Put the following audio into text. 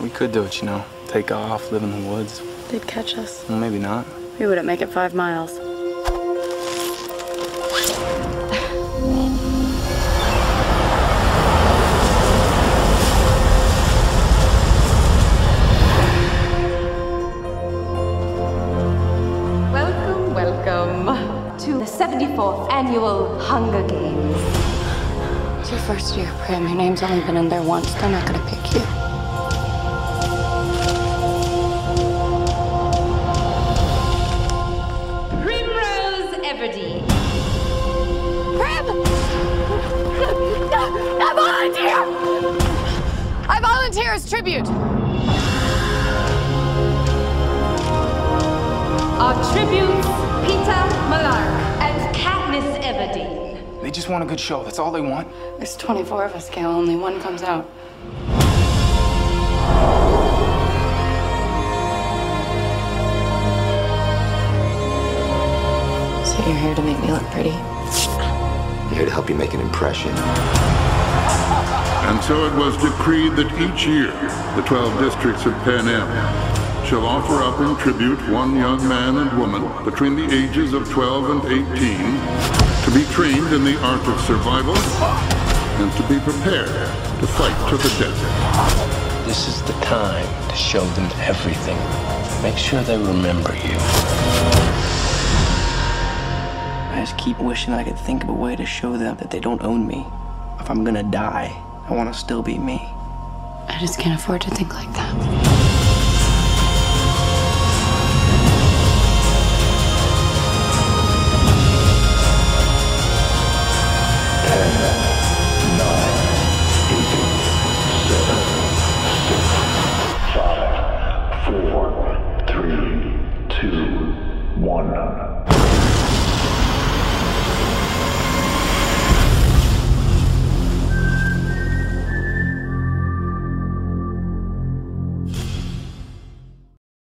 We could do it, you know. Take off, live in the woods. They'd catch us. Well, maybe not. We wouldn't make it five miles. Welcome, welcome to the 74th Annual Hunger Games. It's your first year, Prim. Your name's only been in there once. They're not gonna pick you. I volunteer as tribute. Our tributes, Peeta Mellark and Katniss Everdeen. They just want a good show. That's all they want. There's 24 of us, Gale. Only one comes out. So you're here to make me look pretty? I'm here to help you make an impression. And so it was decreed that each year the 12 districts of Panem shall offer up in tribute one young man and woman between the ages of 12 and 18 to be trained in the art of survival and to be prepared to fight to the death. This is the time to show them everything. Make sure they remember you. I just keep wishing I could think of a way to show them that they don't own me. If I'm gonna die, I wanna still be me. I just can't afford to think like that. Five, four, three, two, one.